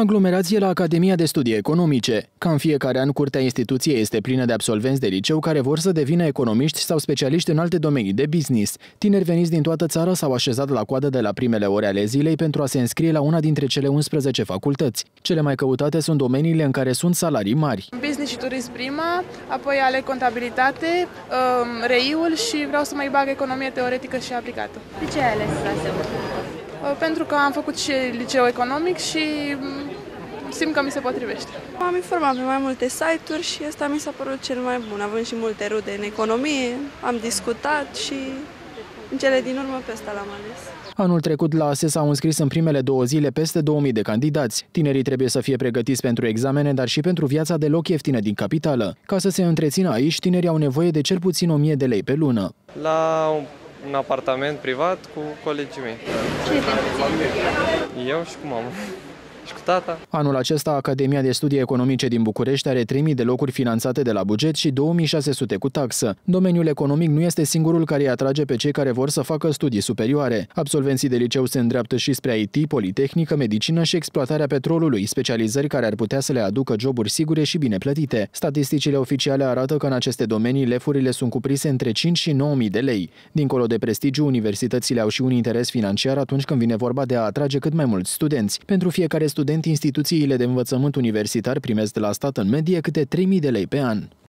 Aglomerație la Academia de Studii Economice. Ca în fiecare an, curtea instituției este plină de absolvenți de liceu care vor să devină economiști sau specialiști în alte domenii de business. Tineri veniți din toată țara s-au așezat la coadă de la primele ore ale zilei pentru a se înscrie la una dintre cele 11 facultăți. Cele mai căutate sunt domeniile în care sunt salarii mari. Business și turism prima, apoi ale contabilitate, um, reiul și vreau să mai bag economie teoretică și aplicată. De ce ai ales traseul? Uh, pentru că am făcut și liceu economic și mm, simt că mi se potrivește. M-am informat pe mai multe site-uri și asta mi s-a părut cel mai bun. Având și multe rude în economie, am discutat și în cele din urmă pe asta l-am ales. Anul trecut la ASE s-au înscris în primele două zile peste 2000 de candidați. Tinerii trebuie să fie pregătiți pentru examene, dar și pentru viața deloc ieftină din capitală. Ca să se întrețină aici, tinerii au nevoie de cel puțin 1000 de lei pe lună. La un apartament privat cu colegii mei. Cine te Eu și cu mama. Și cu tata. Anul acesta, Academia de Studii Economice din București are 3000 de locuri finanțate de la buget și 2600 cu taxă. Domeniul economic nu este singurul care îi atrage pe cei care vor să facă studii superioare. Absolvenții de liceu se îndreaptă și spre IT, politehnică, medicină și exploatarea petrolului, specializări care ar putea să le aducă joburi sigure și bine plătite. Statisticile oficiale arată că în aceste domenii lefurile sunt cuprise între 5 și 9.000 de lei. Dincolo de prestigiu, universitățile au și un interes financiar atunci când vine vorba de a atrage cât mai mulți studenți. Pentru fiecare student, instituțiile de învățământ universitar primesc de la stat în medie câte 3.000 de lei pe an.